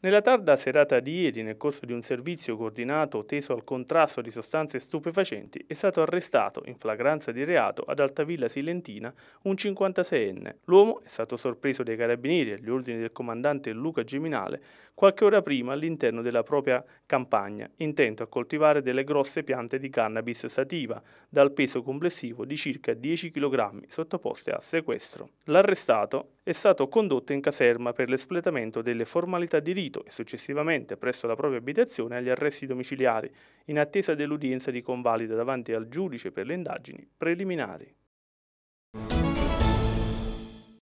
Nella tarda serata di ieri, nel corso di un servizio coordinato teso al contrasto di sostanze stupefacenti, è stato arrestato in flagranza di reato ad Altavilla Silentina un 56enne. L'uomo è stato sorpreso dai carabinieri agli ordini del comandante Luca Geminale qualche ora prima all'interno della propria campagna, intento a coltivare delle grosse piante di cannabis sativa dal peso complessivo di circa 10 kg sottoposte a sequestro. L'arrestato è stato condotto in caserma per l'espletamento delle formalità di rito adibito e successivamente presso la propria abitazione agli arresti domiciliari in attesa dell'udienza di convalida davanti al giudice per le indagini preliminari.